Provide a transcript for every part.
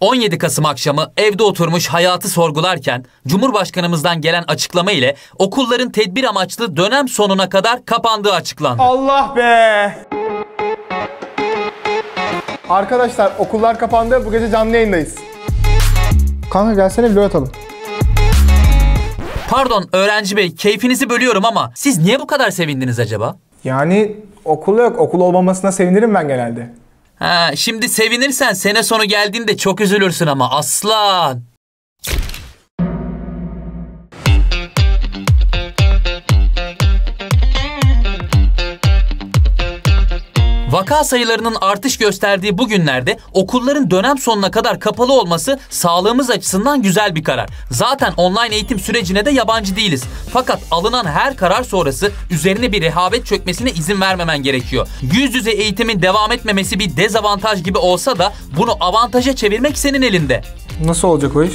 17 Kasım akşamı evde oturmuş hayatı sorgularken Cumhurbaşkanımızdan gelen açıklama ile okulların tedbir amaçlı dönem sonuna kadar kapandığı açıklandı. Allah be! Arkadaşlar okullar kapandı. Bu gece canlı yayındayız. Kanka gelsene vlog atalım. Pardon öğrenci bey keyfinizi bölüyorum ama siz niye bu kadar sevindiniz acaba? Yani okul yok. Okul olmamasına sevinirim ben genelde. Ha, şimdi sevinirsen sene sonu geldiğinde çok üzülürsün ama aslan. Vaka sayılarının artış gösterdiği bu günlerde okulların dönem sonuna kadar kapalı olması sağlığımız açısından güzel bir karar. Zaten online eğitim sürecine de yabancı değiliz. Fakat alınan her karar sonrası üzerine bir rehavet çökmesine izin vermemen gerekiyor. Yüz yüze eğitimin devam etmemesi bir dezavantaj gibi olsa da bunu avantaja çevirmek senin elinde. Nasıl olacak o iş?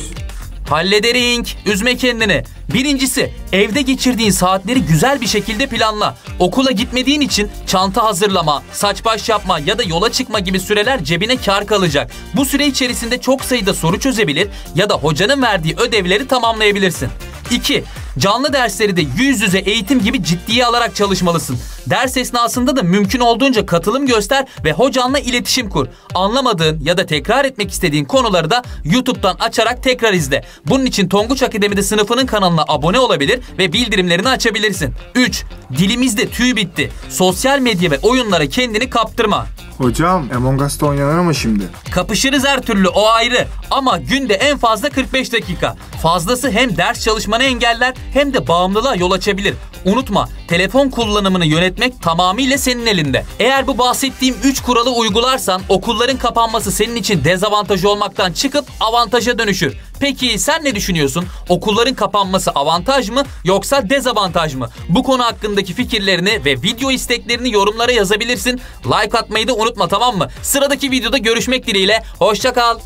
Halledering. Üzme kendini. Birincisi evde geçirdiğin saatleri güzel bir şekilde planla. Okula gitmediğin için çanta hazırlama, saç baş yapma ya da yola çıkma gibi süreler cebine kar kalacak. Bu süre içerisinde çok sayıda soru çözebilir ya da hocanın verdiği ödevleri tamamlayabilirsin. 2. Canlı dersleri de yüz yüze eğitim gibi ciddiye alarak çalışmalısın. Ders esnasında da mümkün olduğunca katılım göster ve hocanla iletişim kur. Anlamadığın ya da tekrar etmek istediğin konuları da YouTube'dan açarak tekrar izle. Bunun için Tonguç Akademi'de sınıfının kanalına abone olabilir ve bildirimlerini açabilirsin. 3. Dilimizde tüy bitti. Sosyal medya ve oyunlara kendini kaptırma. Hocam Among Us'ta oynanır ama şimdi. Kapışırız her türlü o ayrı ama günde en fazla 45 dakika. Fazlası hem ders çalışmanı engeller hem de bağımlılığa yol açabilir. Unutma telefon kullanımını yönetmek tamamıyla senin elinde. Eğer bu bahsettiğim 3 kuralı uygularsan okulların kapanması senin için dezavantaj olmaktan çıkıp avantaja dönüşür. Peki sen ne düşünüyorsun? Okulların kapanması avantaj mı yoksa dezavantaj mı? Bu konu hakkındaki fikirlerini ve video isteklerini yorumlara yazabilirsin. Like atmayı da unutma tamam mı? Sıradaki videoda görüşmek dileğiyle. Hoşça kal.